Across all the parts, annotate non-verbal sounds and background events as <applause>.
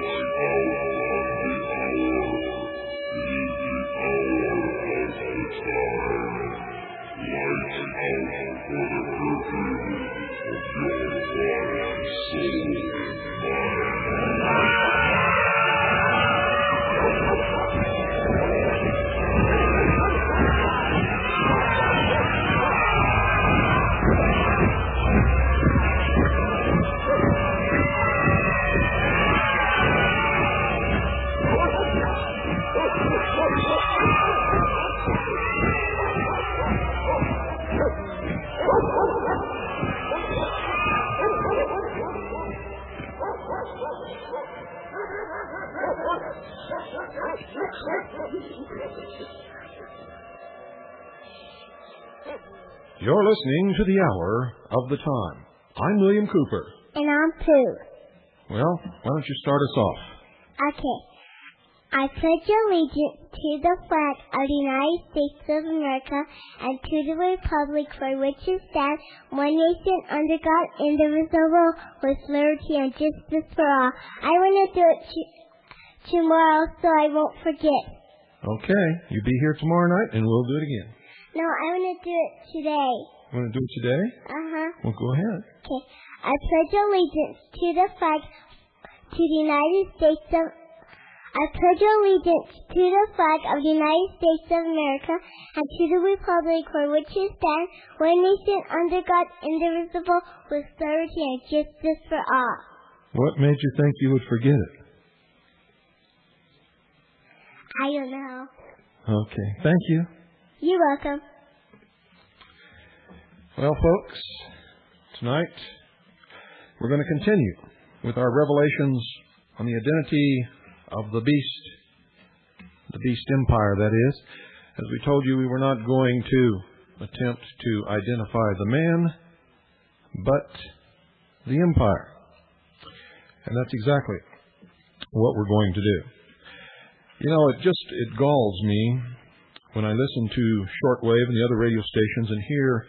my power. You're listening to the Hour of the Time. I'm William Cooper. And I'm Pooh. Well, why don't you start us off? Okay. I pledge allegiance to the flag of the United States of America and to the republic for which it stands, one nation under God, indivisible, with liberty and justice for all. I want to do it t- tomorrow so I won't forget. Okay, you be here tomorrow night and we'll do it again. No, I want to do it today. You want to do it today? Uh-huh. Well, go ahead. Okay. I pledge allegiance to the flag to the United States of I pledge allegiance to the flag of the United States of America and to the republic for which it stands, one nation under God, indivisible, with liberty and justice for all. What made you think you would forget it? I don't know. Okay, thank you. You're welcome. Well, folks, tonight we're going to continue with our revelations on the identity of the beast, the beast empire, that is. As we told you, we were not going to attempt to identify the man, but the empire. And that's exactly what we're going to do. You know, it just it galls me when I listen to shortwave and the other radio stations and hear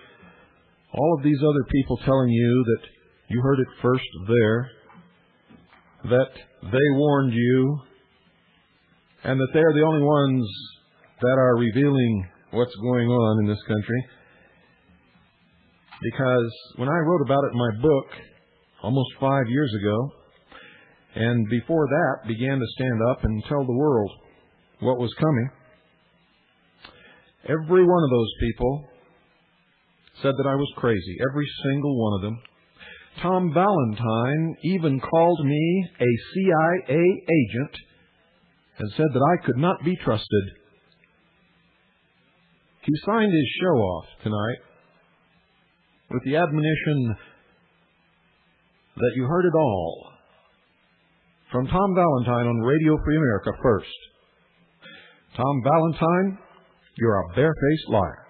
all of these other people telling you that you heard it first there, that they warned you, and that they're the only ones that are revealing what's going on in this country. Because when I wrote about it in my book almost five years ago, and before that began to stand up and tell the world what was coming, every one of those people said that I was crazy. Every single one of them. Tom Valentine even called me a CIA agent and said that I could not be trusted. He signed his show off tonight with the admonition that you heard it all from Tom Valentine on Radio Free America first. Tom Valentine, you're a barefaced liar.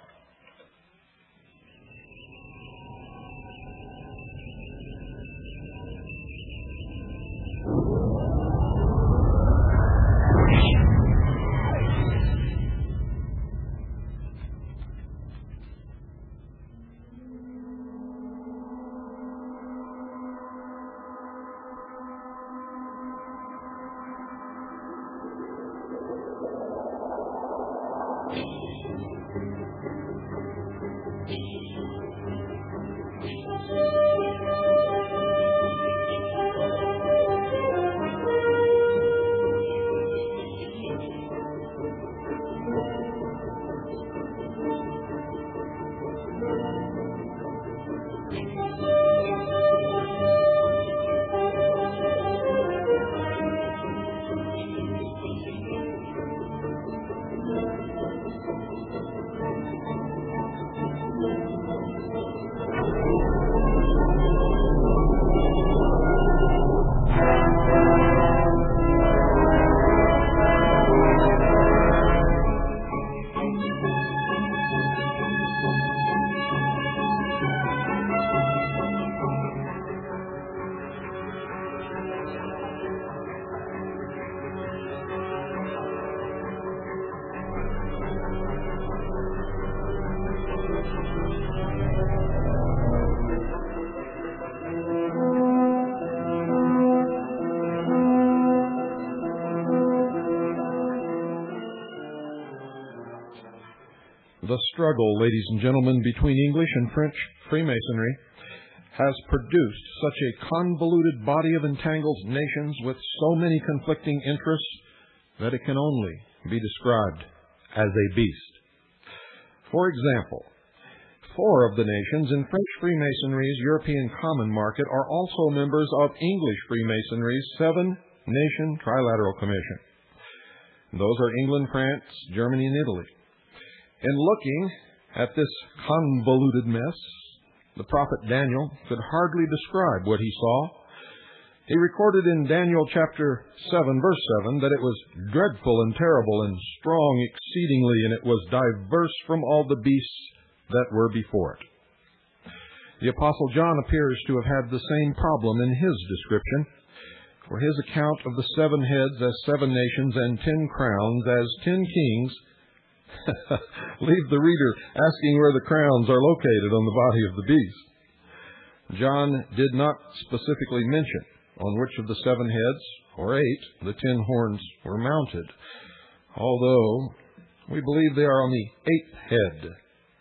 Struggle, ladies and gentlemen, between English and French Freemasonry has produced such a convoluted body of entangled nations with so many conflicting interests that it can only be described as a beast. For example, four of the nations in French Freemasonry's European Common Market are also members of English Freemasonry's seven nation trilateral commission. Those are England, France, Germany, and Italy. In looking at this convoluted mess, the prophet Daniel could hardly describe what he saw. He recorded in Daniel chapter 7, verse 7, that it was dreadful and terrible and strong exceedingly, and it was diverse from all the beasts that were before it. The Apostle John appears to have had the same problem in his description, for his account of the seven heads as seven nations and ten crowns as ten kings <laughs> leave the reader asking where the crowns are located on the body of the beast. John did not specifically mention on which of the seven heads, or eight, the ten horns were mounted, although we believe they are on the eighth head,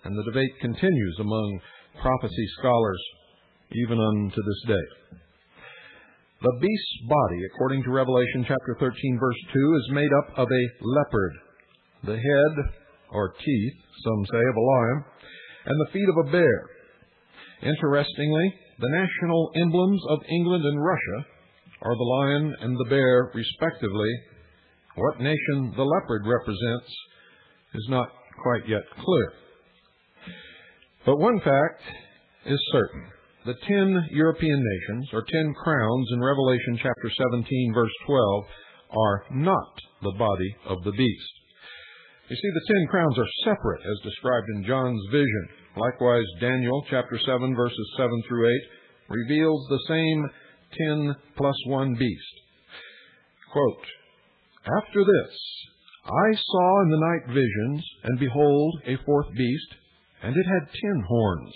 and the debate continues among prophecy scholars even unto this day. The beast's body, according to Revelation chapter 13, verse 2, is made up of a leopard. The head or teeth, some say, of a lion, and the feet of a bear. Interestingly, the national emblems of England and Russia are the lion and the bear, respectively. What nation the leopard represents is not quite yet clear. But one fact is certain. The ten European nations, or ten crowns in Revelation chapter 17, verse 12, are not the body of the beast. You see, the ten crowns are separate as described in John's vision. Likewise, Daniel chapter 7, verses 7 through 8, reveals the same ten plus one beast. Quote, After this, I saw in the night visions, and behold, a fourth beast, and it had ten horns.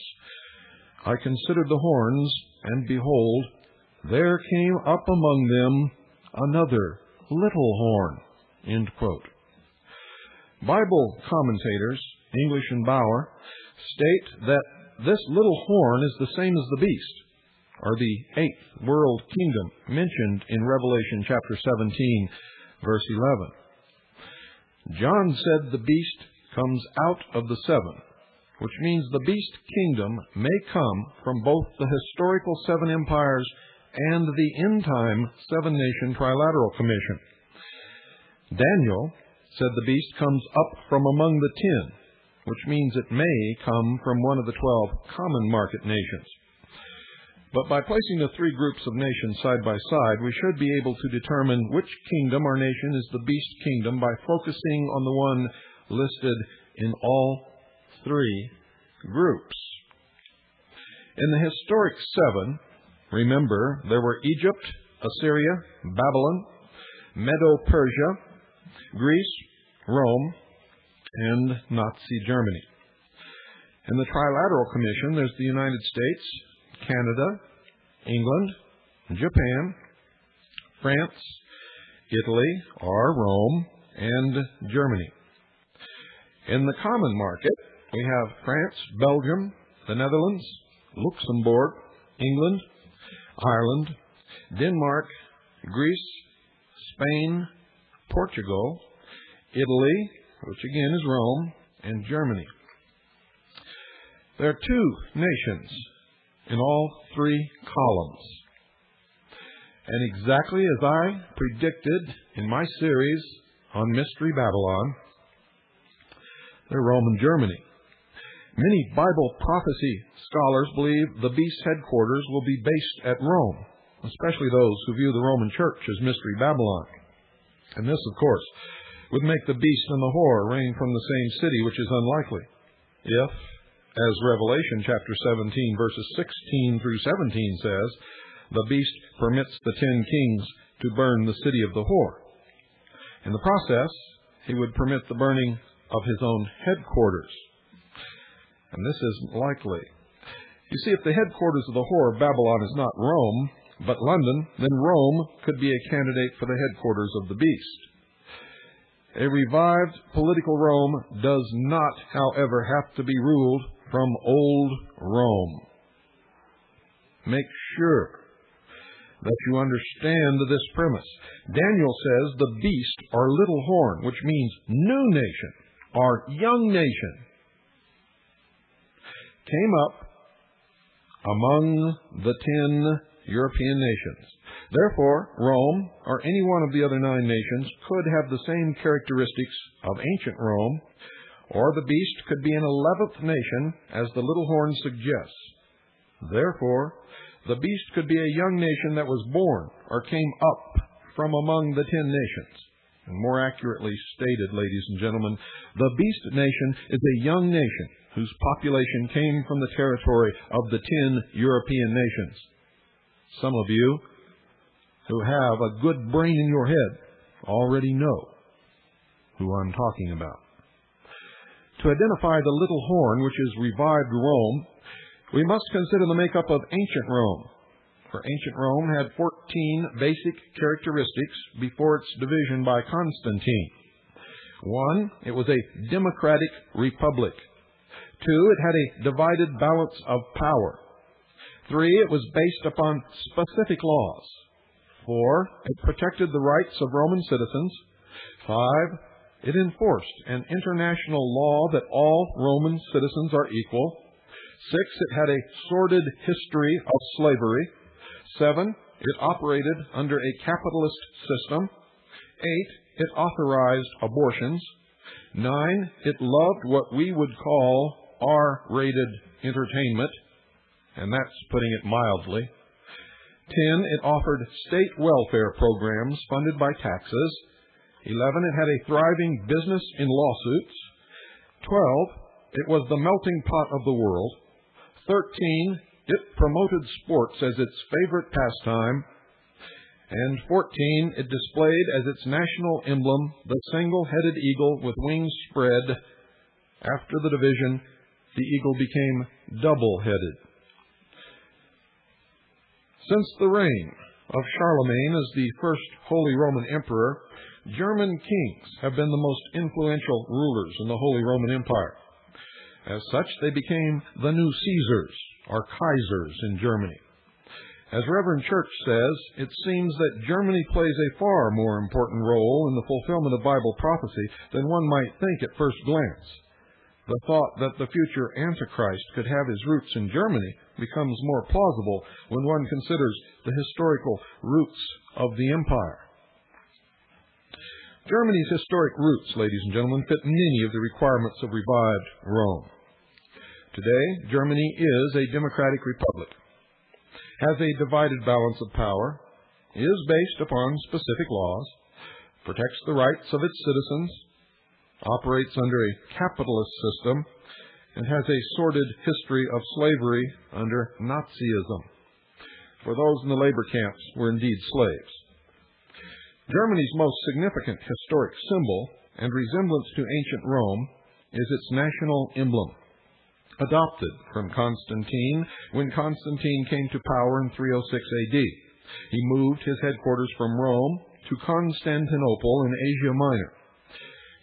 I considered the horns, and behold, there came up among them another little horn. End quote. Bible commentators, English and Bauer, state that this little horn is the same as the beast, or the eighth world kingdom mentioned in Revelation chapter 17, verse 11. John said the beast comes out of the seven, which means the beast kingdom may come from both the historical seven empires and the end time seven nation trilateral commission. Daniel said the beast comes up from among the ten, which means it may come from one of the twelve common market nations. But by placing the three groups of nations side by side, we should be able to determine which kingdom or nation is the beast kingdom by focusing on the one listed in all three groups. In the historic seven, remember, there were Egypt, Assyria, Babylon, Medo Persia, Greece, Rome, and Nazi Germany. In the Trilateral Commission, there's the United States, Canada, England, Japan, France, Italy, or Rome, and Germany. In the common market, we have France, Belgium, the Netherlands, Luxembourg, England, Ireland, Denmark, Greece, Spain, Portugal, Italy, which again is Rome, and Germany. There are two nations in all three columns. And exactly as I predicted in my series on Mystery Babylon, they're Rome and Germany. Many Bible prophecy scholars believe the beast's headquarters will be based at Rome, especially those who view the Roman Church as Mystery Babylon. And this, of course, would make the beast and the whore reign from the same city, which is unlikely. If, as Revelation chapter 17, verses 16 through 17 says, the beast permits the ten kings to burn the city of the whore. In the process, he would permit the burning of his own headquarters. And this isn't likely. You see, if the headquarters of the whore, Babylon, is not Rome, but London, then Rome could be a candidate for the headquarters of the beast. A revived political Rome does not, however, have to be ruled from old Rome. Make sure that you understand this premise. Daniel says the beast or little horn, which means new nation or young nation, came up among the ten European nations. Therefore, Rome, or any one of the other nine nations, could have the same characteristics of ancient Rome, or the beast could be an eleventh nation, as the little horn suggests. Therefore, the beast could be a young nation that was born or came up from among the ten nations. And more accurately stated, ladies and gentlemen, the beast nation is a young nation whose population came from the territory of the ten European nations. Some of you who have a good brain in your head already know who I'm talking about. To identify the little horn which is revived Rome, we must consider the makeup of ancient Rome. For ancient Rome had 14 basic characteristics before its division by Constantine. One, it was a democratic republic. Two, it had a divided balance of power. Three, it was based upon specific laws. Four, it protected the rights of Roman citizens. Five, it enforced an international law that all Roman citizens are equal. Six, it had a sordid history of slavery. Seven, it operated under a capitalist system. Eight, it authorized abortions. Nine, it loved what we would call R-rated entertainment, and that's putting it mildly. Ten, it offered state welfare programs funded by taxes. Eleven, it had a thriving business in lawsuits. Twelve, it was the melting pot of the world. Thirteen, it promoted sports as its favorite pastime. And 14, it displayed as its national emblem the single headed eagle with wings spread. After the division, the eagle became double headed. Since the reign of Charlemagne as the first Holy Roman Emperor, German kings have been the most influential rulers in the Holy Roman Empire. As such, they became the new Caesars, or Kaisers, in Germany. As Reverend Church says, it seems that Germany plays a far more important role in the fulfillment of Bible prophecy than one might think at first glance. The thought that the future Antichrist could have his roots in Germany becomes more plausible when one considers the historical roots of the empire. Germany's historic roots, ladies and gentlemen, fit many of the requirements of revived Rome. Today, Germany is a democratic republic, has a divided balance of power, is based upon specific laws, protects the rights of its citizens, operates under a capitalist system, and has a sordid history of slavery under Nazism. For those in the labor camps were indeed slaves. Germany's most significant historic symbol and resemblance to ancient Rome is its national emblem, adopted from Constantine when Constantine came to power in 306 AD. He moved his headquarters from Rome to Constantinople in Asia Minor.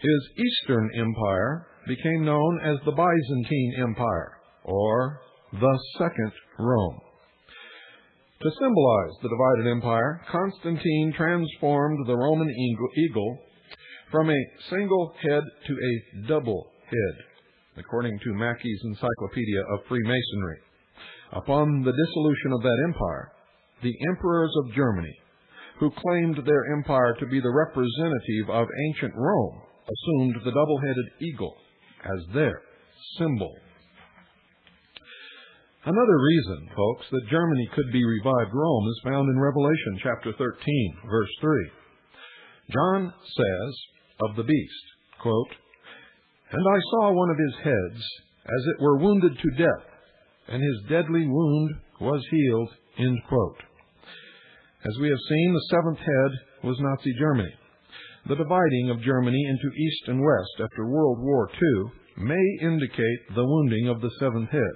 His eastern empire became known as the Byzantine Empire, or the Second Rome. To symbolize the divided empire, Constantine transformed the Roman eagle from a single head to a double head, according to Mackey's Encyclopedia of Freemasonry. Upon the dissolution of that empire, the emperors of Germany, who claimed their empire to be the representative of ancient Rome, assumed the double headed eagle as their symbol. Another reason, folks, that Germany could be revived Rome is found in Revelation chapter 13, verse 3. John says of the beast, quote, And I saw one of his heads as it were wounded to death, and his deadly wound was healed, end quote. As we have seen, the seventh head was Nazi Germany. The dividing of Germany into East and West after World War II may indicate the wounding of the seventh head.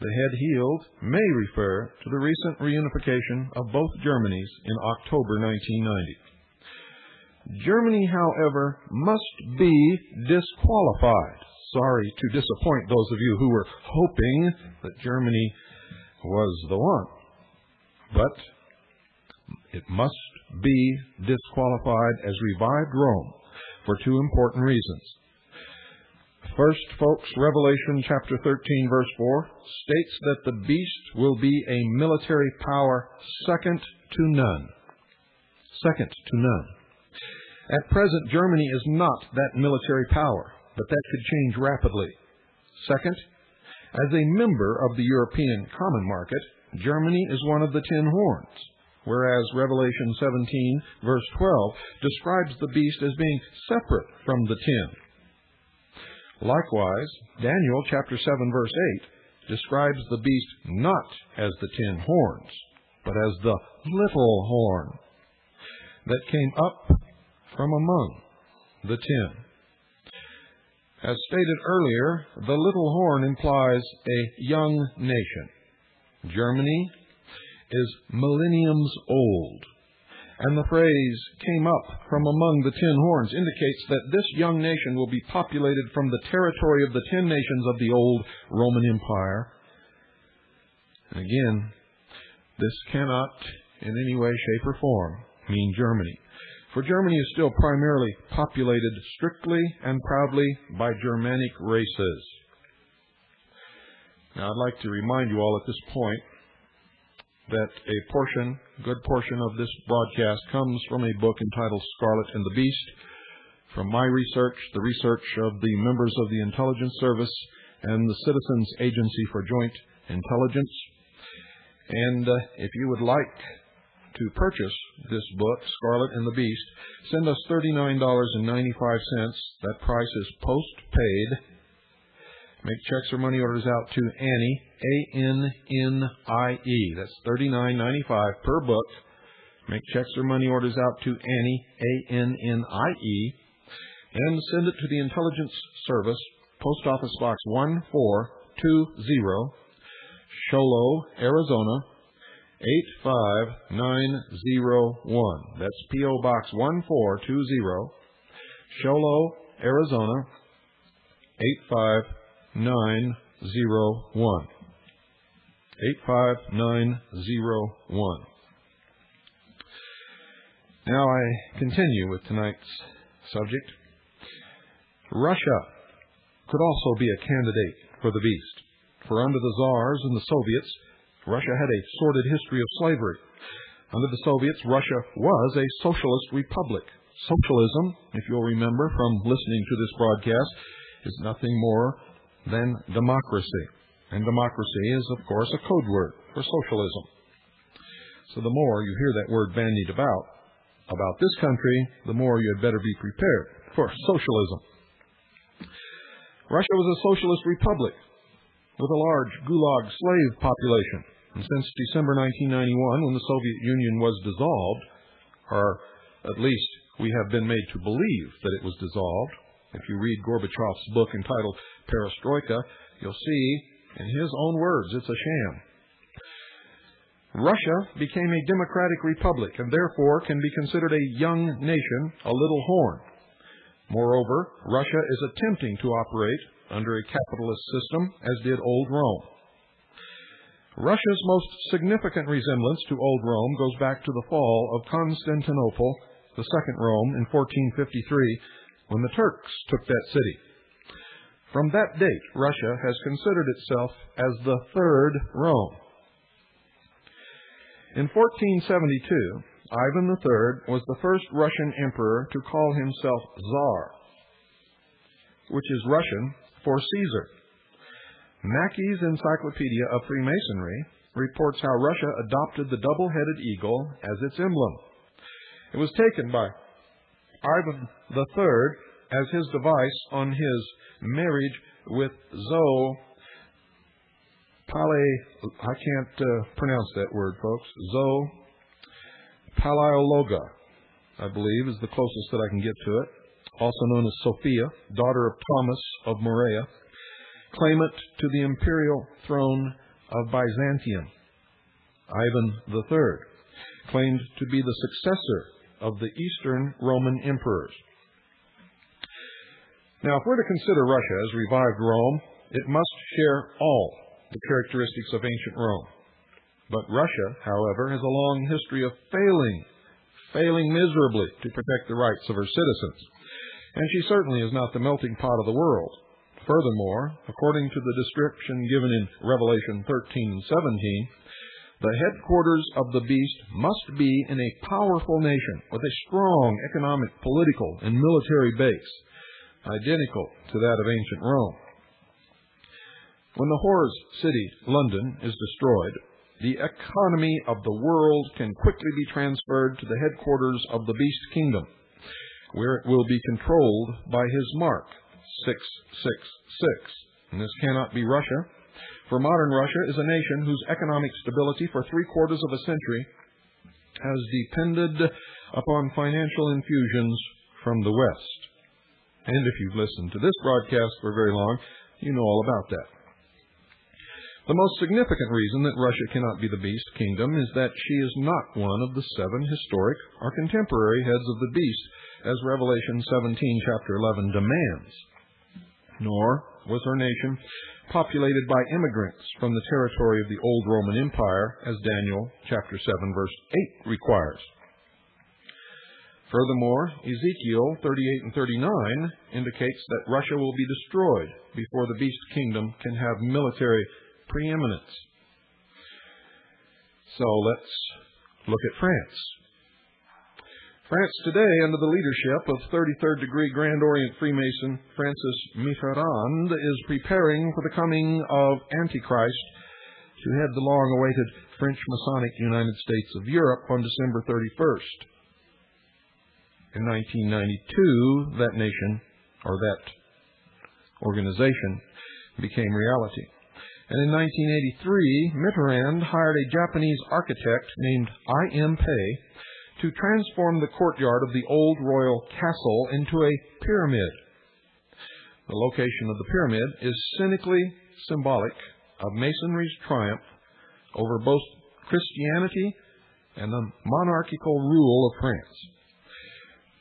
The head healed may refer to the recent reunification of both Germanys in October 1990. Germany, however, must be disqualified. Sorry to disappoint those of you who were hoping that Germany was the one. But it must be disqualified as revived Rome for two important reasons. First, folks, Revelation chapter 13, verse 4 states that the beast will be a military power second to none. Second to none. At present, Germany is not that military power, but that could change rapidly. Second, as a member of the European Common Market, Germany is one of the ten horns, whereas Revelation 17, verse 12, describes the beast as being separate from the ten. Likewise, Daniel chapter 7 verse 8 describes the beast not as the ten horns, but as the little horn that came up from among the ten. As stated earlier, the little horn implies a young nation. Germany is millenniums old and the phrase came up from among the ten horns indicates that this young nation will be populated from the territory of the ten nations of the old Roman Empire. And again, this cannot in any way, shape, or form mean Germany. For Germany is still primarily populated strictly and proudly by Germanic races. Now, I'd like to remind you all at this point that a portion, good portion of this broadcast comes from a book entitled Scarlet and the Beast. From my research, the research of the members of the Intelligence Service and the Citizens Agency for Joint Intelligence. And uh, if you would like to purchase this book, Scarlet and the Beast, send us $39.95. That price is post paid Make checks or money orders out to Annie, A-N-N-I-E. That's thirty-nine ninety-five per book. Make checks or money orders out to Annie, A-N-N-I-E. And send it to the Intelligence Service, Post Office Box 1420, Show Low, Arizona, 85901. That's P.O. Box 1420, Show Low, Arizona, 85901. 85901. 85901. Now I continue with tonight's subject. Russia could also be a candidate for the beast, for under the Czars and the Soviets, Russia had a sordid history of slavery. Under the Soviets, Russia was a socialist republic. Socialism, if you'll remember from listening to this broadcast, is nothing more than democracy. And democracy is, of course, a code word for socialism. So the more you hear that word bandied about, about this country, the more you had better be prepared for socialism. Russia was a socialist republic with a large gulag slave population. And since December 1991, when the Soviet Union was dissolved, or at least we have been made to believe that it was dissolved, if you read Gorbachev's book entitled Perestroika, you'll see, in his own words, it's a sham. Russia became a democratic republic and therefore can be considered a young nation, a little horn. Moreover, Russia is attempting to operate under a capitalist system, as did old Rome. Russia's most significant resemblance to old Rome goes back to the fall of Constantinople, the second Rome, in 1453, when the Turks took that city. From that date, Russia has considered itself as the Third Rome. In 1472, Ivan III was the first Russian emperor to call himself Tsar, which is Russian for Caesar. Mackey's Encyclopedia of Freemasonry reports how Russia adopted the double headed eagle as its emblem. It was taken by Ivan III as his device on his marriage with Zoe Pale, I can't uh, pronounce that word, folks. Zoe Palaiologa, I believe, is the closest that I can get to it. Also known as Sophia, daughter of Thomas of Morea, claimant to the imperial throne of Byzantium. Ivan III claimed to be the successor of the Eastern Roman emperors. Now, if we're to consider Russia as revived Rome, it must share all the characteristics of ancient Rome. But Russia, however, has a long history of failing, failing miserably to protect the rights of her citizens. And she certainly is not the melting pot of the world. Furthermore, according to the description given in Revelation 13 and 17, the headquarters of the beast must be in a powerful nation with a strong economic, political, and military base, identical to that of ancient Rome. When the whore's city, London, is destroyed, the economy of the world can quickly be transferred to the headquarters of the beast kingdom, where it will be controlled by his mark, 666. And this cannot be Russia, for modern Russia is a nation whose economic stability for three quarters of a century has depended upon financial infusions from the West. And if you've listened to this broadcast for very long, you know all about that. The most significant reason that Russia cannot be the beast kingdom is that she is not one of the seven historic or contemporary heads of the beast, as Revelation 17, chapter 11, demands. Nor was her nation populated by immigrants from the territory of the old Roman Empire, as Daniel chapter 7, verse 8 requires. Furthermore, Ezekiel 38 and 39 indicates that Russia will be destroyed before the beast kingdom can have military preeminence. So let's look at France. France today, under the leadership of 33rd degree Grand Orient Freemason Francis Mitterrand, is preparing for the coming of Antichrist to head the long awaited French Masonic United States of Europe on December 31st. In 1992, that nation, or that organization, became reality. And in 1983, Mitterrand hired a Japanese architect named I.M. Pei to transform the courtyard of the old royal castle into a pyramid. The location of the pyramid is cynically symbolic of Masonry's triumph over both Christianity and the monarchical rule of France.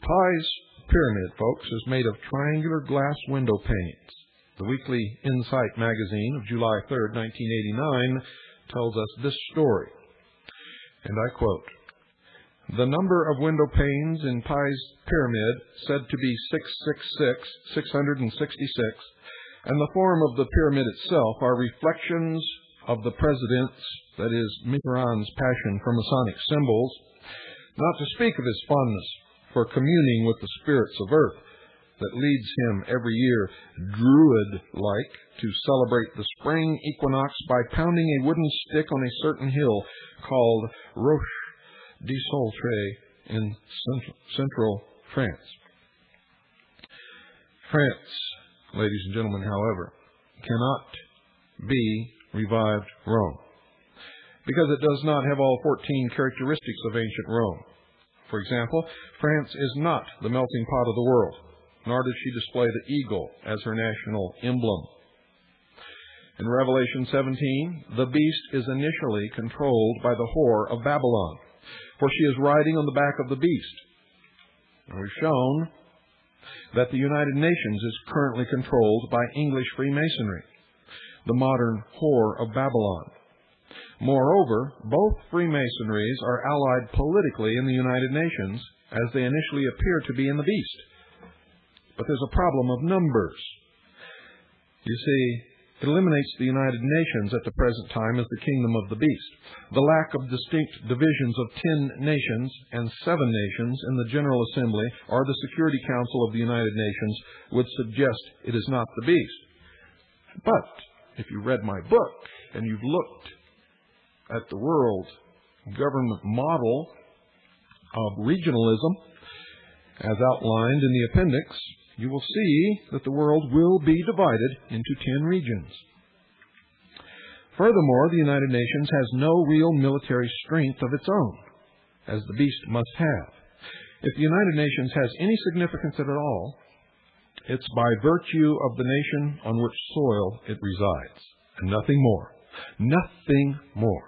Pei's pyramid, folks, is made of triangular glass window panes. The weekly Insight magazine of July 3, 1989, tells us this story. And I quote The number of window panes in Pei's pyramid said to be 666, 666, and the form of the pyramid itself are reflections of the president's, that is, Mitterrand's passion for Masonic symbols, not to speak of his fondness for communing with the spirits of earth that leads him every year, druid like, to celebrate the spring equinox by pounding a wooden stick on a certain hill called Roche de Solutré in central France. France, ladies and gentlemen, however, cannot be revived Rome because it does not have all 14 characteristics of ancient Rome. For example, France is not the melting pot of the world nor does she display the eagle as her national emblem. In Revelation 17, the beast is initially controlled by the whore of Babylon, for she is riding on the back of the beast. And we've shown that the United Nations is currently controlled by English Freemasonry, the modern whore of Babylon. Moreover, both Freemasonries are allied politically in the United Nations, as they initially appear to be in the beast. But there's a problem of numbers. You see, it eliminates the United Nations at the present time as the kingdom of the beast. The lack of distinct divisions of ten nations and seven nations in the General Assembly or the Security Council of the United Nations would suggest it is not the beast. But if you read my book and you've looked at the world government model of regionalism as outlined in the appendix, you will see that the world will be divided into ten regions. Furthermore, the United Nations has no real military strength of its own, as the beast must have. If the United Nations has any significance at all, it's by virtue of the nation on which soil it resides, and nothing more. Nothing more.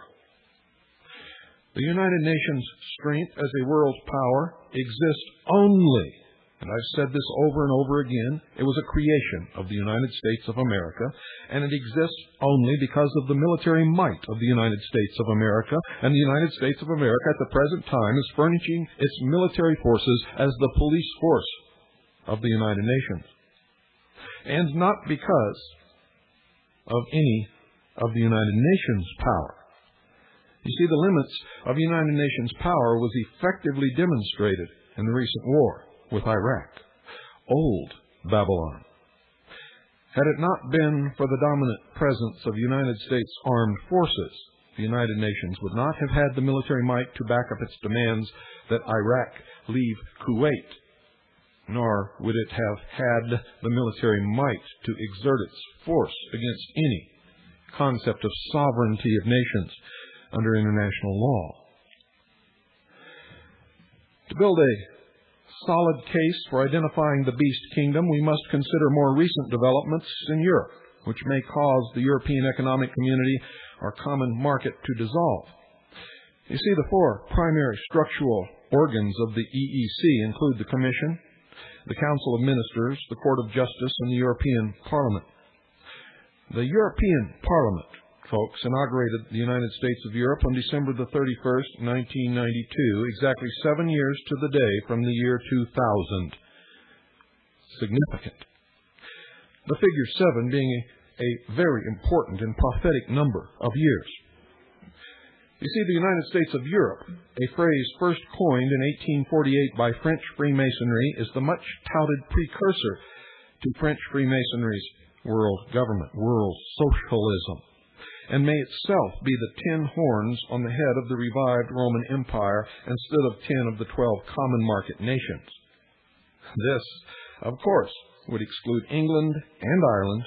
The United Nations' strength as a world power exists only, and I've said this over and over again, it was a creation of the United States of America, and it exists only because of the military might of the United States of America, and the United States of America at the present time is furnishing its military forces as the police force of the United Nations. And not because of any of the United Nations power. You see, the limits of United Nations power was effectively demonstrated in the recent war with Iraq. Old Babylon. Had it not been for the dominant presence of United States armed forces, the United Nations would not have had the military might to back up its demands that Iraq leave Kuwait, nor would it have had the military might to exert its force against any concept of sovereignty of nations under international law. To build a solid case for identifying the beast kingdom, we must consider more recent developments in Europe, which may cause the European Economic Community, our common market, to dissolve. You see, the four primary structural organs of the EEC include the Commission, the Council of Ministers, the Court of Justice, and the European Parliament. The European Parliament folks, inaugurated the United States of Europe on December the 31st, 1992, exactly seven years to the day from the year 2000. Significant. The figure seven being a, a very important and prophetic number of years. You see, the United States of Europe, a phrase first coined in 1848 by French Freemasonry, is the much touted precursor to French Freemasonry's world government, world socialism and may itself be the ten horns on the head of the revived Roman Empire instead of ten of the twelve common market nations. This, of course, would exclude England and Ireland.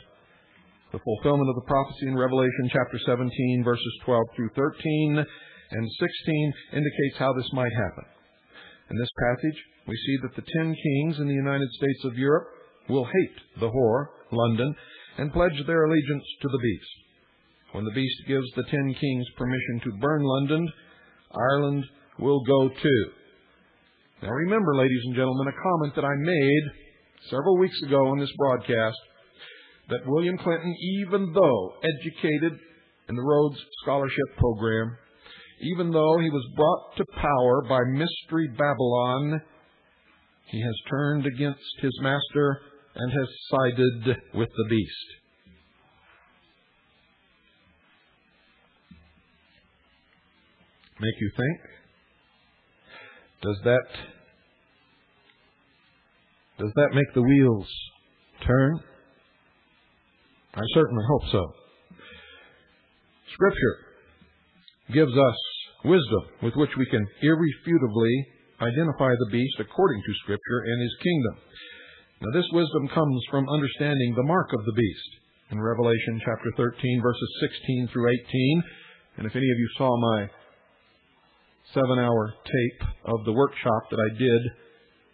The fulfillment of the prophecy in Revelation chapter 17, verses 12 through 13 and 16 indicates how this might happen. In this passage, we see that the ten kings in the United States of Europe will hate the whore, London, and pledge their allegiance to the beast. When the beast gives the ten kings permission to burn London, Ireland will go too. Now remember, ladies and gentlemen, a comment that I made several weeks ago on this broadcast that William Clinton, even though educated in the Rhodes Scholarship Program, even though he was brought to power by Mystery Babylon, he has turned against his master and has sided with the beast. Make you think? Does that does that make the wheels turn? I certainly hope so. Scripture gives us wisdom with which we can irrefutably identify the beast according to Scripture and his kingdom. Now, this wisdom comes from understanding the mark of the beast in Revelation chapter 13, verses 16 through 18. And if any of you saw my seven hour tape of the workshop that I did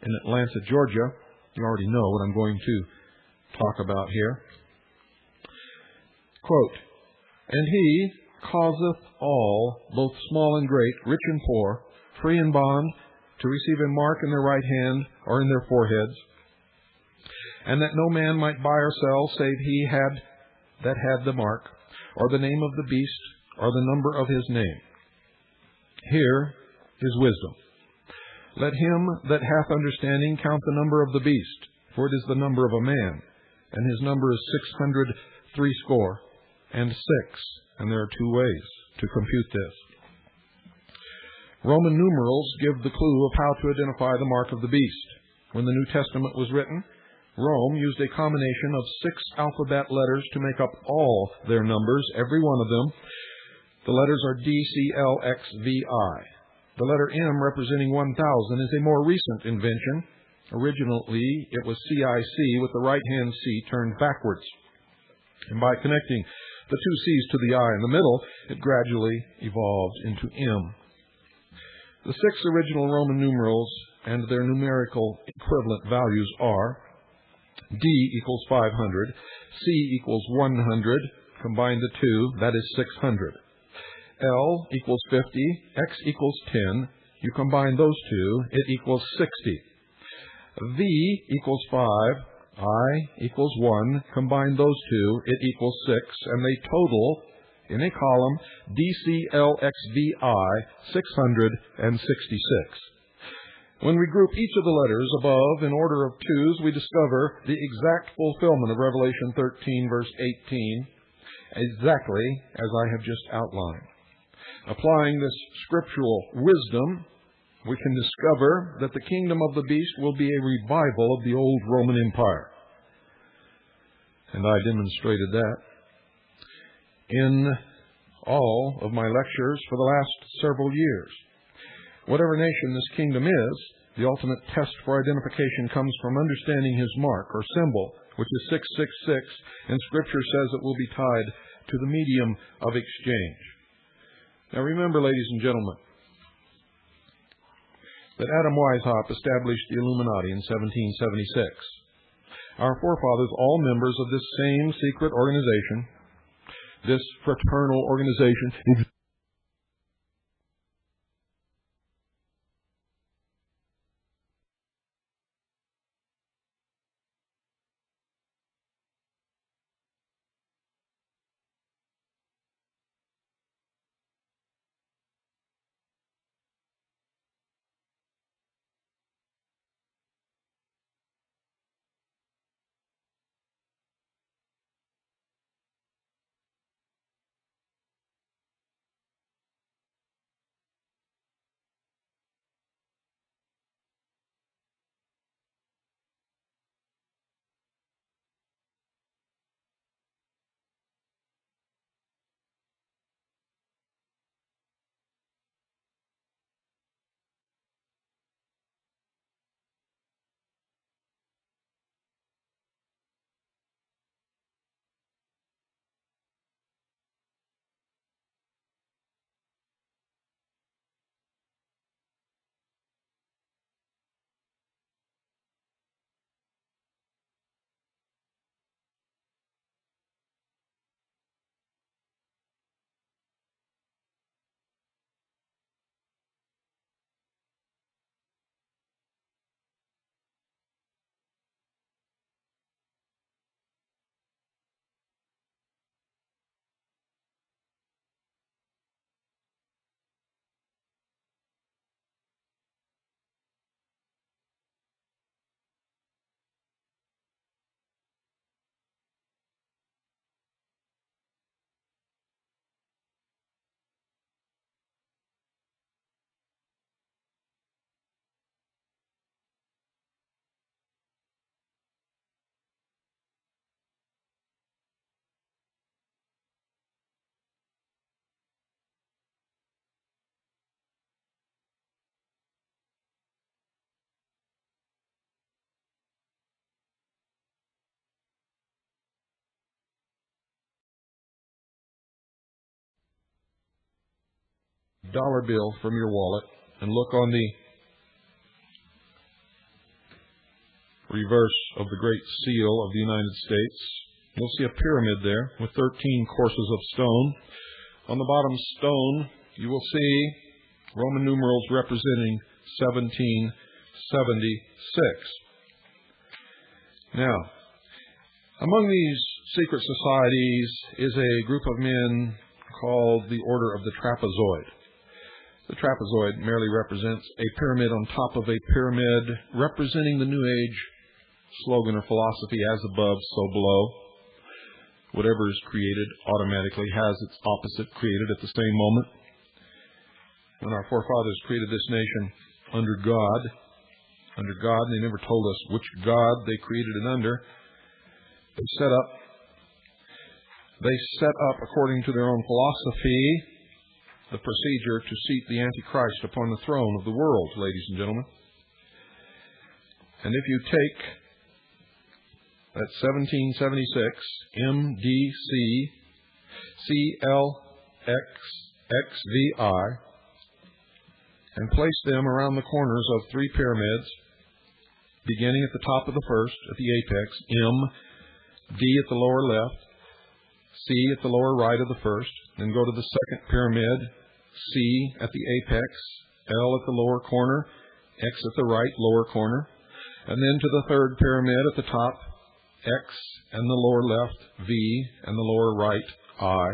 in Atlanta, Georgia. You already know what I'm going to talk about here. Quote, And he causeth all, both small and great, rich and poor, free and bond, to receive a mark in their right hand or in their foreheads, and that no man might buy or sell save he had that had the mark, or the name of the beast, or the number of his name. Here is wisdom. Let him that hath understanding count the number of the beast, for it is the number of a man, and his number is six hundred threescore and six, and there are two ways to compute this. Roman numerals give the clue of how to identify the mark of the beast. When the New Testament was written, Rome used a combination of six alphabet letters to make up all their numbers, every one of them, the letters are D, C, L, X, V, I. The letter M representing 1000 is a more recent invention. Originally, it was CIC with the right hand C turned backwards. And by connecting the two C's to the I in the middle, it gradually evolved into M. The six original Roman numerals and their numerical equivalent values are D equals 500, C equals 100, combine the two, that is 600. L equals 50, X equals 10. You combine those two, it equals 60. V equals 5, I equals 1. Combine those two, it equals 6, and they total in a column DCLXVI 666. When we group each of the letters above in order of twos, we discover the exact fulfillment of Revelation 13, verse 18, exactly as I have just outlined. Applying this scriptural wisdom, we can discover that the kingdom of the beast will be a revival of the old Roman Empire. And I demonstrated that in all of my lectures for the last several years. Whatever nation this kingdom is, the ultimate test for identification comes from understanding his mark or symbol, which is 666, and Scripture says it will be tied to the medium of exchange. Now remember, ladies and gentlemen, that Adam Weishaupt established the Illuminati in 1776. Our forefathers, all members of this same secret organization, this fraternal organization, dollar bill from your wallet and look on the reverse of the Great Seal of the United States, you'll see a pyramid there with 13 courses of stone. On the bottom stone, you will see Roman numerals representing 1776. Now, among these secret societies is a group of men called the Order of the Trapezoid. The trapezoid merely represents a pyramid on top of a pyramid, representing the New Age slogan or philosophy as above, so below. Whatever is created automatically has its opposite created at the same moment. When our forefathers created this nation under God, under God, they never told us which God they created it under. They set up they set up according to their own philosophy the procedure to seat the Antichrist upon the throne of the world, ladies and gentlemen. And if you take that 1776 MDC CLXXVI and place them around the corners of three pyramids, beginning at the top of the first, at the apex, M, D at the lower left, C at the lower right of the first, then go to the second pyramid, C at the apex, L at the lower corner, X at the right lower corner, and then to the third pyramid at the top, X and the lower left, V and the lower right, I,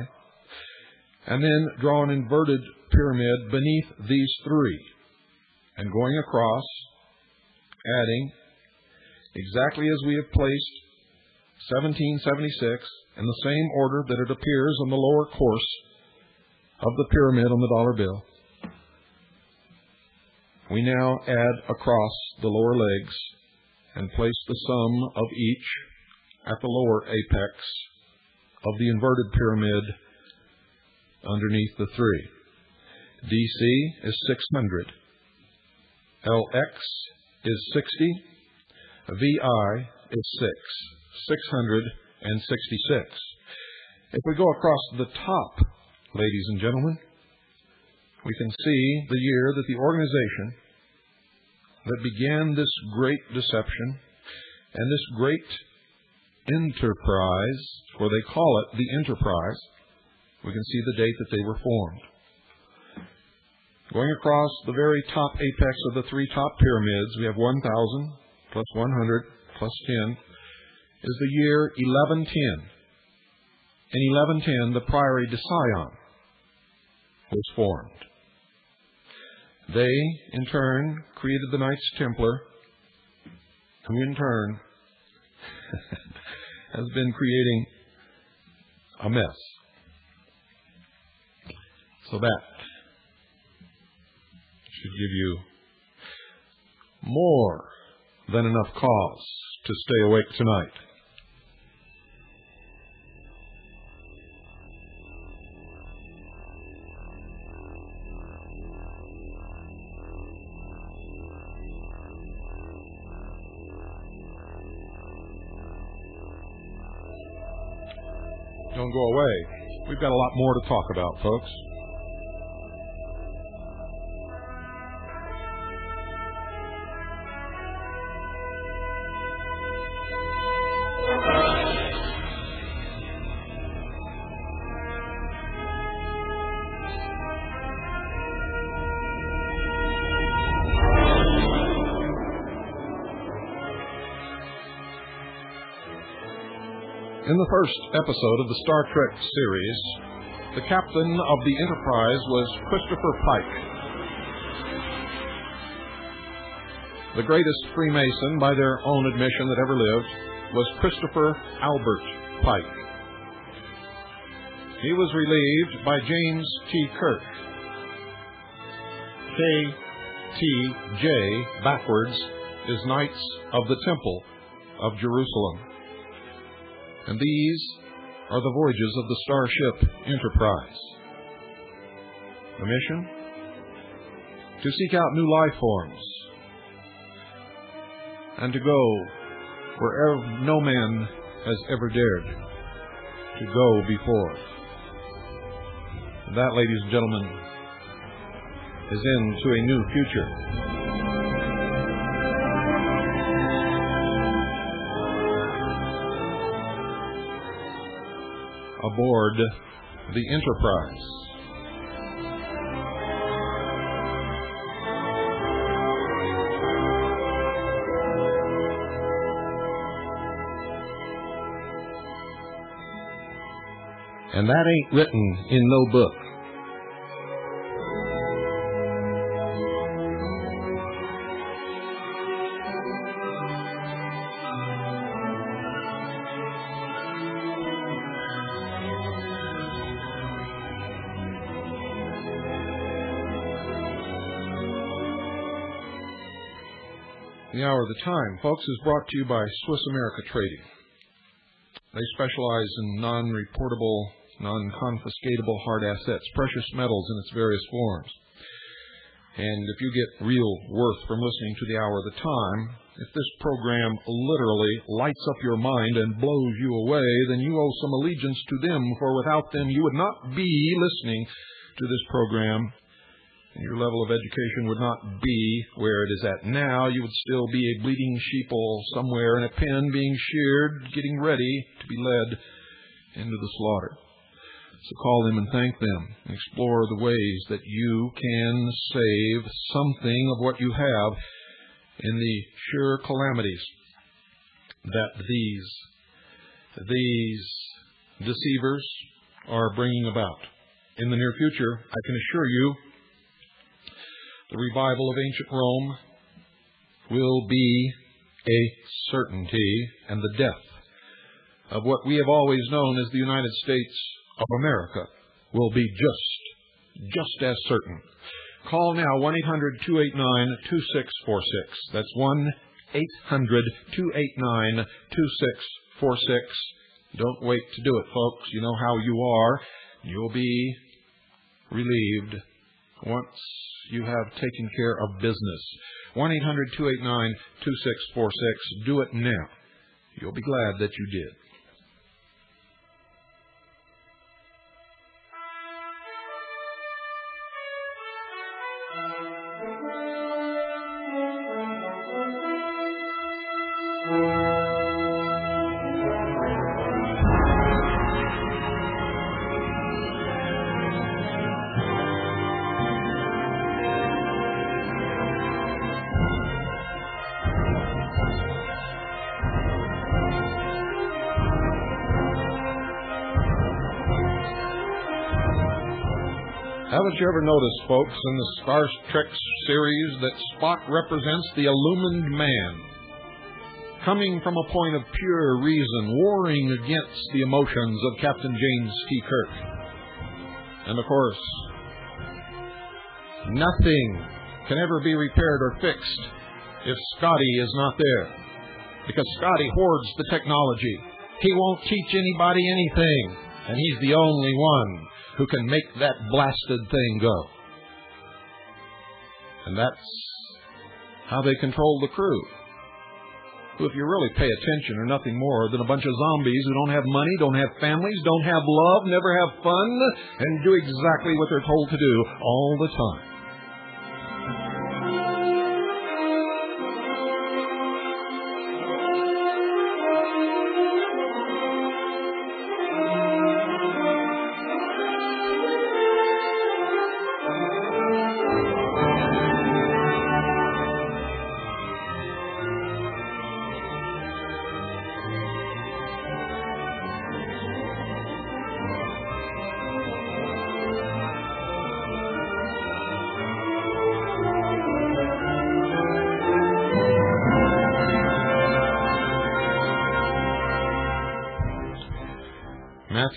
and then draw an inverted pyramid beneath these three, and going across, adding exactly as we have placed 1776 in the same order that it appears on the lower course of the pyramid on the dollar bill. We now add across the lower legs and place the sum of each at the lower apex of the inverted pyramid underneath the three. DC is 600. LX is 60. VI is 6. 666. If we go across the top, ladies and gentlemen, we can see the year that the organization that began this great deception and this great enterprise, for they call it the enterprise, we can see the date that they were formed. Going across the very top apex of the three top pyramids, we have 1,000 plus 100 plus 10 is the year 1110. In 1110, the Priory de Sion was formed. They, in turn, created the Knights Templar, who in turn <laughs> has been creating a mess. So that should give you more than enough cause to stay awake tonight. Don't go away. We've got a lot more to talk about, folks. First episode of the Star Trek series, the captain of the Enterprise was Christopher Pike. The greatest Freemason, by their own admission, that ever lived was Christopher Albert Pike. He was relieved by James T. Kirk. K. T. J. backwards is Knights of the Temple of Jerusalem. And these are the voyages of the Starship Enterprise. The mission? To seek out new life forms and to go wherever no man has ever dared to go before. That, ladies and gentlemen, is into a new future. Aboard the Enterprise. And that ain't written in no book. Hour of the Time, folks, is brought to you by Swiss America Trading. They specialize in non reportable, non confiscatable hard assets, precious metals in its various forms. And if you get real worth from listening to the Hour of the Time, if this program literally lights up your mind and blows you away, then you owe some allegiance to them, for without them you would not be listening to this program your level of education would not be where it is at now. You would still be a bleeding sheeple somewhere in a pen being sheared, getting ready to be led into the slaughter. So call them and thank them. Explore the ways that you can save something of what you have in the sure calamities that these these deceivers are bringing about. In the near future, I can assure you, the revival of ancient Rome will be a certainty, and the death of what we have always known as the United States of America will be just, just as certain. Call now 1-800-289-2646. That's 1-800-289-2646. Don't wait to do it, folks. You know how you are. You'll be relieved once you have taken care of business. 1 800 289 2646. Do it now. You'll be glad that you did. Ever noticed, folks, in the Star Trek series that Spock represents the illumined man? Coming from a point of pure reason, warring against the emotions of Captain James T. Kirk. And of course, nothing can ever be repaired or fixed if Scotty is not there. Because Scotty hoards the technology. He won't teach anybody anything, and he's the only one who can make that blasted thing go. And that's how they control the crew. Who, if you really pay attention, are nothing more than a bunch of zombies who don't have money, don't have families, don't have love, never have fun, and do exactly what they're told to do all the time.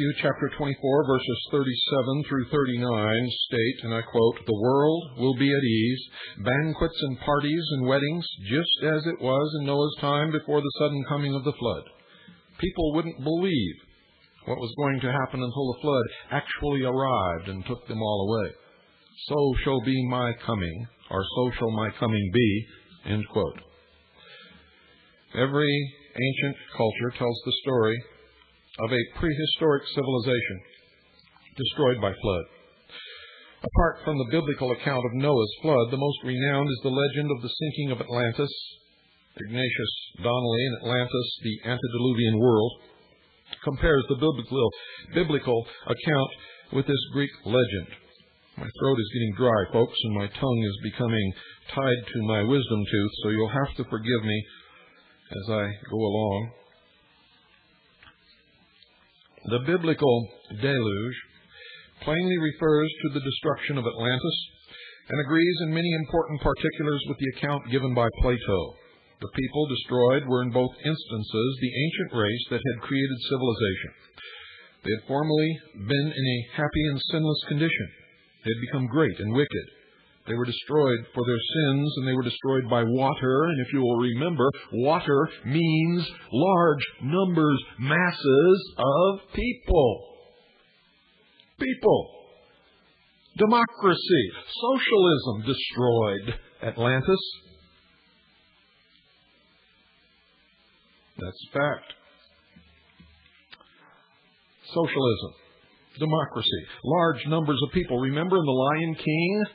Matthew chapter 24, verses 37 through 39 state, and I quote, The world will be at ease, banquets and parties and weddings, just as it was in Noah's time before the sudden coming of the flood. People wouldn't believe what was going to happen until the flood actually arrived and took them all away. So shall be my coming, or so shall my coming be, end quote. Every ancient culture tells the story of a prehistoric civilization destroyed by flood. Apart from the biblical account of Noah's flood, the most renowned is the legend of the sinking of Atlantis. Ignatius Donnelly in Atlantis, the Antediluvian World, compares the biblical, biblical account with this Greek legend. My throat is getting dry, folks, and my tongue is becoming tied to my wisdom tooth, so you'll have to forgive me as I go along. The biblical deluge plainly refers to the destruction of Atlantis and agrees in many important particulars with the account given by Plato. The people destroyed were in both instances the ancient race that had created civilization. They had formerly been in a happy and sinless condition. They had become great and wicked. They were destroyed for their sins, and they were destroyed by water. And if you will remember, water means large numbers, masses of people. People. Democracy. Socialism destroyed Atlantis. That's fact. Socialism. Democracy. Large numbers of people. Remember in The Lion King?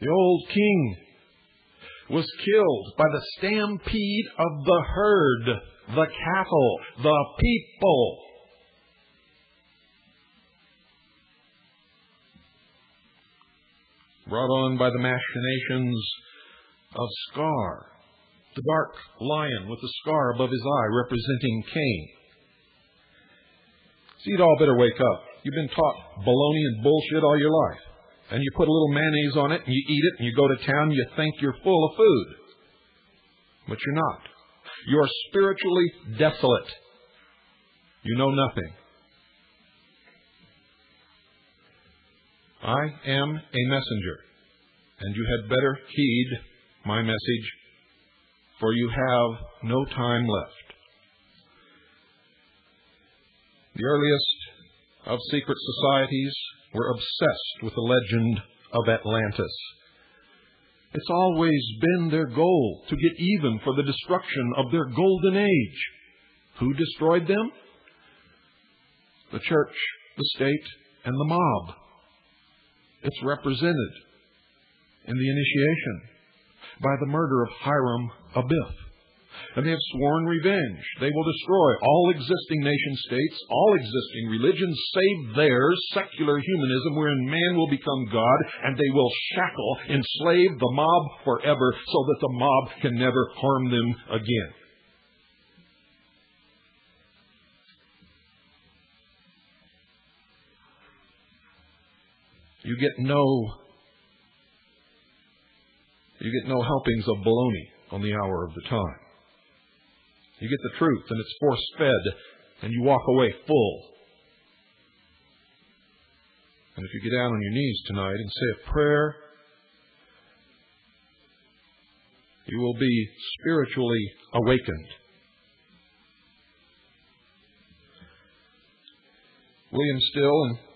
The old king was killed by the stampede of the herd the cattle, the people. Brought on by the machinations of Scar, the dark lion with the scar above his eye representing Cain. See, you'd all better wake up. You've been taught baloney and bullshit all your life. And you put a little mayonnaise on it and you eat it and you go to town and you think you're full of food. But you're not. You're spiritually desolate. You know nothing. I am a messenger, and you had better heed my message, for you have no time left. The earliest of secret societies were obsessed with the legend of Atlantis. It's always been their goal to get even for the destruction of their golden age. Who destroyed them? The church, the state, and the mob. It's represented in the initiation by the murder of Hiram Abiff and they have sworn revenge. They will destroy all existing nation states, all existing religions, save theirs, secular humanism, wherein man will become God, and they will shackle, enslave the mob forever, so that the mob can never harm them again. You get no you get no helpings of baloney on the hour of the time. You get the truth, and it's force fed, and you walk away full. And if you get down on your knees tonight and say a prayer, you will be spiritually awakened. William Still, in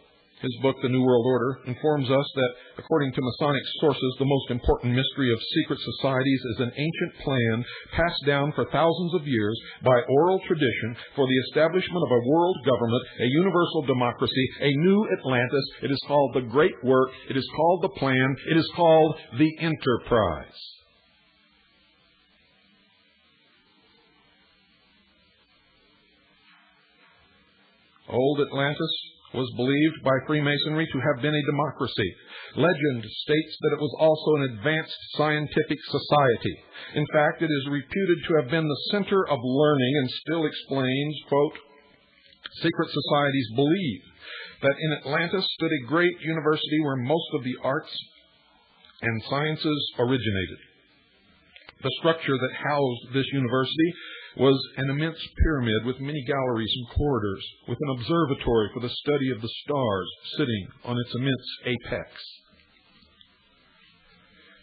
his book, The New World Order, informs us that, according to Masonic sources, the most important mystery of secret societies is an ancient plan passed down for thousands of years by oral tradition for the establishment of a world government, a universal democracy, a new Atlantis. It is called the Great Work. It is called the Plan. It is called the Enterprise. Old Atlantis was believed by Freemasonry to have been a democracy. Legend states that it was also an advanced scientific society. In fact, it is reputed to have been the center of learning and still explains, quote, secret societies believe that in Atlantis stood a great university where most of the arts and sciences originated. The structure that housed this university was an immense pyramid with many galleries and corridors, with an observatory for the study of the stars sitting on its immense apex.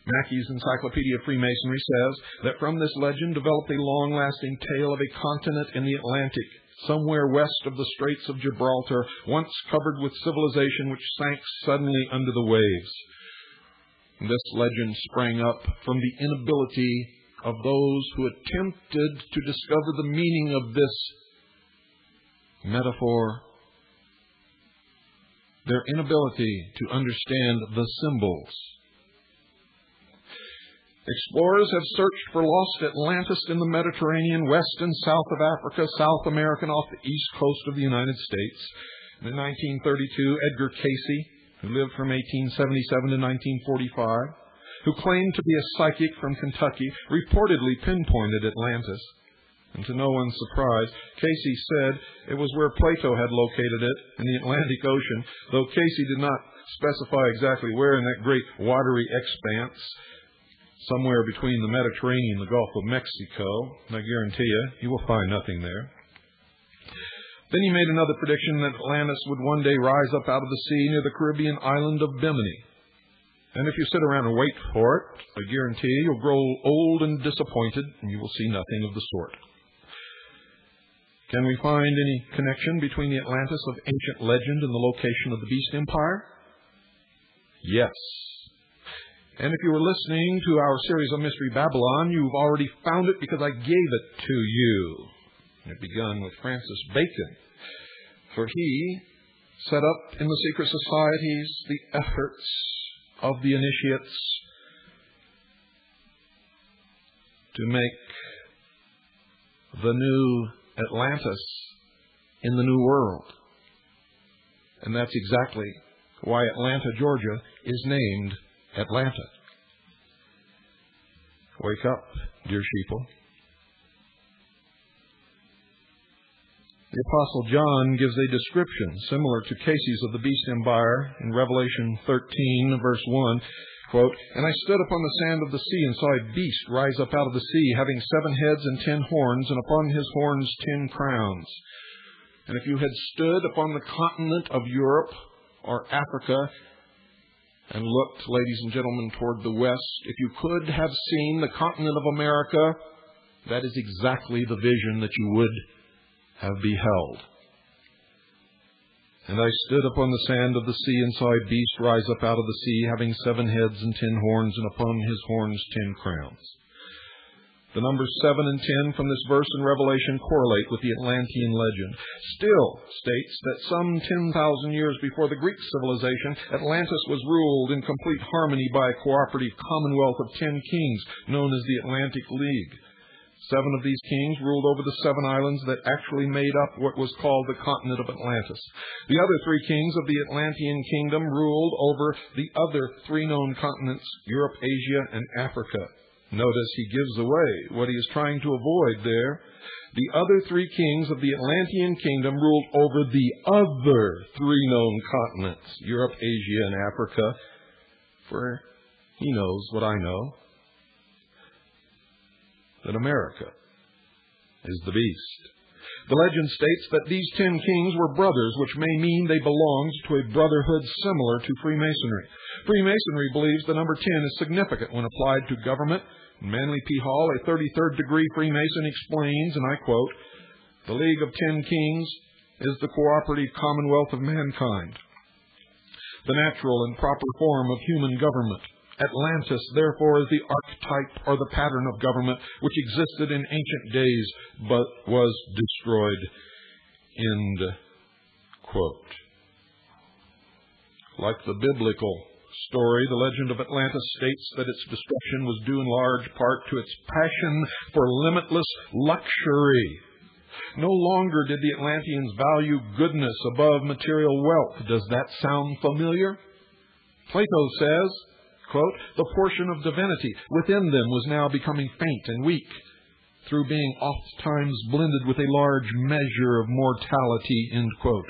Mackey's Encyclopedia of Freemasonry says that from this legend developed a long lasting tale of a continent in the Atlantic, somewhere west of the Straits of Gibraltar, once covered with civilization which sank suddenly under the waves. This legend sprang up from the inability of those who attempted to discover the meaning of this metaphor, their inability to understand the symbols. Explorers have searched for lost Atlantis in the Mediterranean, west and south of Africa, South America, and off the east coast of the United States. In 1932, Edgar Cayce, who lived from 1877 to 1945, who claimed to be a psychic from Kentucky, reportedly pinpointed Atlantis. And to no one's surprise, Cayce said it was where Plato had located it in the Atlantic Ocean, though Cayce did not specify exactly where in that great watery expanse, somewhere between the Mediterranean and the Gulf of Mexico. And I guarantee you, you will find nothing there. Then he made another prediction that Atlantis would one day rise up out of the sea near the Caribbean island of Bimini. And if you sit around and wait for it, I guarantee you you'll grow old and disappointed, and you will see nothing of the sort. Can we find any connection between the Atlantis of ancient legend and the location of the Beast Empire? Yes. And if you were listening to our series on Mystery Babylon, you've already found it because I gave it to you. It began with Francis Bacon. For he set up in the secret societies the efforts of the initiates to make the new Atlantis in the New World. And that's exactly why Atlanta, Georgia is named Atlanta. Wake up, dear sheeple. The Apostle John gives a description similar to Cayce's of the beast empire in Revelation 13, verse 1. Quote, And I stood upon the sand of the sea and saw a beast rise up out of the sea, having seven heads and ten horns, and upon his horns ten crowns. And if you had stood upon the continent of Europe or Africa and looked, ladies and gentlemen, toward the west, if you could have seen the continent of America, that is exactly the vision that you would have beheld. And I stood upon the sand of the sea and saw a beast rise up out of the sea, having seven heads and ten horns, and upon his horns ten crowns. The numbers 7 and 10 from this verse in Revelation correlate with the Atlantean legend. Still states that some 10,000 years before the Greek civilization, Atlantis was ruled in complete harmony by a cooperative commonwealth of ten kings known as the Atlantic League. Seven of these kings ruled over the seven islands that actually made up what was called the continent of Atlantis. The other three kings of the Atlantean kingdom ruled over the other three known continents, Europe, Asia, and Africa. Notice he gives away what he is trying to avoid there. The other three kings of the Atlantean kingdom ruled over the other three known continents, Europe, Asia, and Africa. For he knows what I know that America is the beast. The legend states that these ten kings were brothers, which may mean they belonged to a brotherhood similar to Freemasonry. Freemasonry believes the number 10 is significant when applied to government. Manly P. Hall, a 33rd degree Freemason, explains, and I quote, The League of Ten Kings is the cooperative commonwealth of mankind, the natural and proper form of human government Atlantis, therefore, is the archetype or the pattern of government which existed in ancient days but was destroyed. End quote. Like the biblical story, the legend of Atlantis states that its destruction was due in large part to its passion for limitless luxury. No longer did the Atlanteans value goodness above material wealth. Does that sound familiar? Plato says, quote, the portion of divinity within them was now becoming faint and weak through being oft times blended with a large measure of mortality, end quote.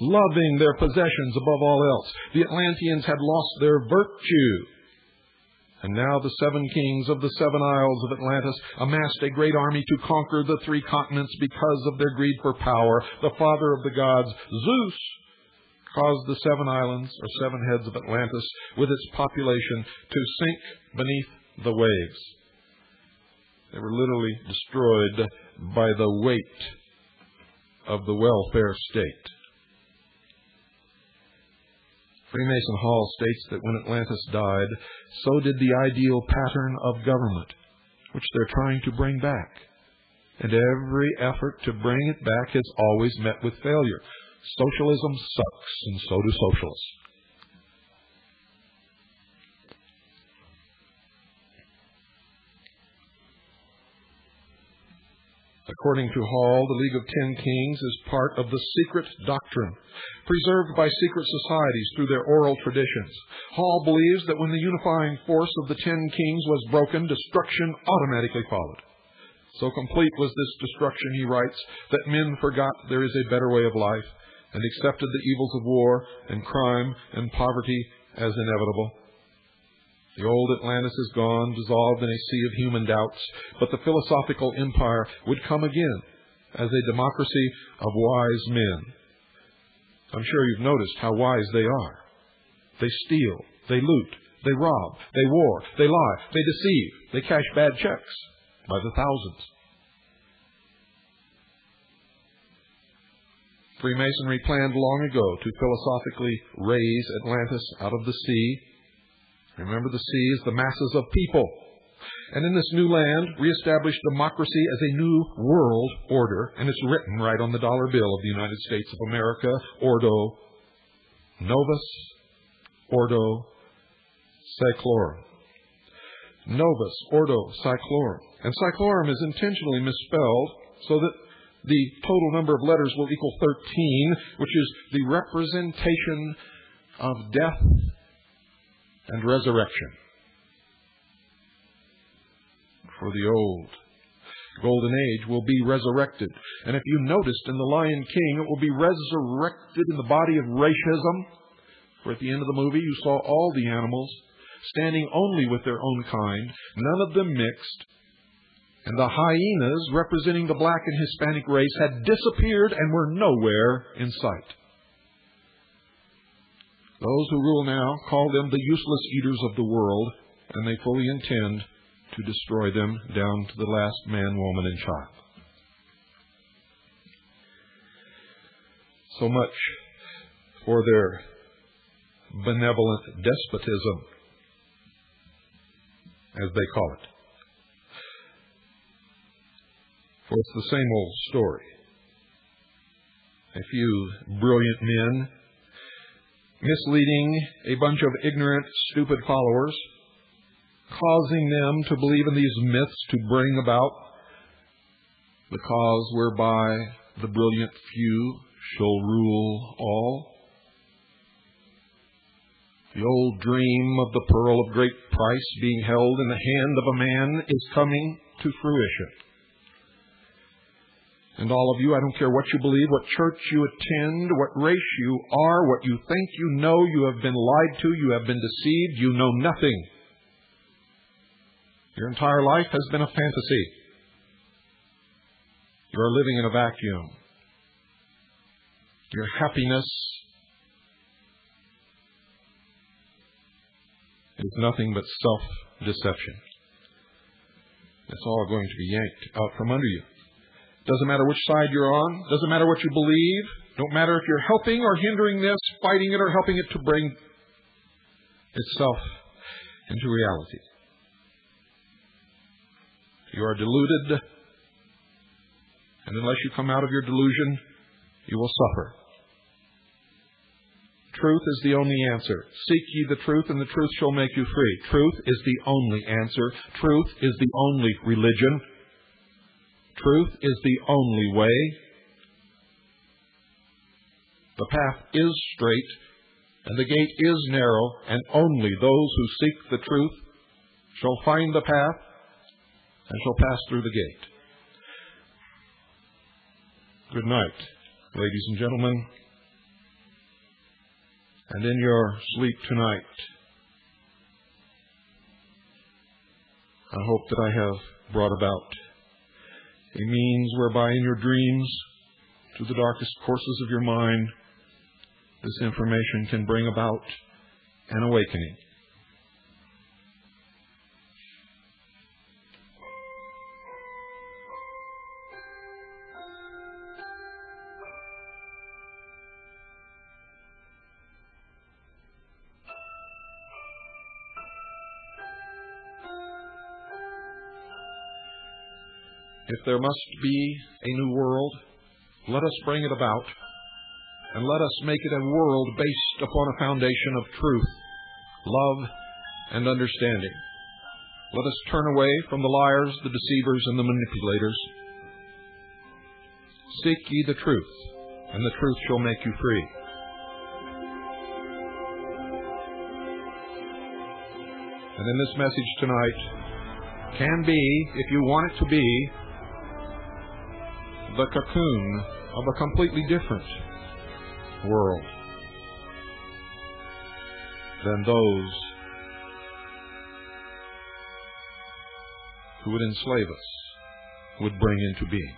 Loving their possessions above all else, the Atlanteans had lost their virtue. And now the seven kings of the seven isles of Atlantis amassed a great army to conquer the three continents because of their greed for power. The father of the gods, Zeus, caused the seven islands, or seven heads of Atlantis, with its population, to sink beneath the waves. They were literally destroyed by the weight of the welfare state. Freemason Hall states that when Atlantis died, so did the ideal pattern of government, which they're trying to bring back. And every effort to bring it back has always met with failure. Socialism sucks, and so do socialists. According to Hall, the League of Ten Kings is part of the secret doctrine, preserved by secret societies through their oral traditions. Hall believes that when the unifying force of the Ten Kings was broken, destruction automatically followed. So complete was this destruction, he writes, that men forgot there is a better way of life and accepted the evils of war and crime and poverty as inevitable. The old Atlantis is gone, dissolved in a sea of human doubts, but the philosophical empire would come again as a democracy of wise men. I'm sure you've noticed how wise they are. They steal, they loot, they rob, they war, they lie, they deceive, they cash bad checks by the thousands. Freemasonry planned long ago to philosophically raise Atlantis out of the sea. Remember, the sea is the masses of people. And in this new land, reestablish democracy as a new world order, and it's written right on the dollar bill of the United States of America, Ordo Novus Ordo Seclorum. Novus Ordo Seclorum. And Seclorum is intentionally misspelled so that the total number of letters will equal 13, which is the representation of death and resurrection. For the old golden age will be resurrected. And if you noticed in The Lion King, it will be resurrected in the body of racism. For at the end of the movie, you saw all the animals standing only with their own kind, none of them mixed, and the hyenas, representing the black and Hispanic race, had disappeared and were nowhere in sight. Those who rule now call them the useless eaters of the world, and they fully intend to destroy them down to the last man, woman, and child. So much for their benevolent despotism, as they call it. For it's the same old story. A few brilliant men misleading a bunch of ignorant, stupid followers, causing them to believe in these myths to bring about the cause whereby the brilliant few shall rule all. The old dream of the pearl of great price being held in the hand of a man is coming to fruition. And all of you, I don't care what you believe, what church you attend, what race you are, what you think you know, you have been lied to, you have been deceived, you know nothing. Your entire life has been a fantasy. You are living in a vacuum. Your happiness is nothing but self deception. It's all going to be yanked out from under you. Doesn't matter which side you're on. Doesn't matter what you believe. Don't matter if you're helping or hindering this, fighting it or helping it to bring itself into reality. You are deluded, and unless you come out of your delusion, you will suffer. Truth is the only answer. Seek ye the truth, and the truth shall make you free. Truth is the only answer. Truth is the only religion. Truth is the only way. The path is straight, and the gate is narrow, and only those who seek the truth shall find the path and shall pass through the gate. Good night, ladies and gentlemen. And in your sleep tonight, I hope that I have brought about a means whereby in your dreams, to the darkest courses of your mind, this information can bring about an awakening. There must be a new world, let us bring it about, and let us make it a world based upon a foundation of truth, love, and understanding. Let us turn away from the liars, the deceivers, and the manipulators. Seek ye the truth, and the truth shall make you free. And in this message tonight can be, if you want it to be, the cocoon of a completely different world than those who would enslave us would bring into being.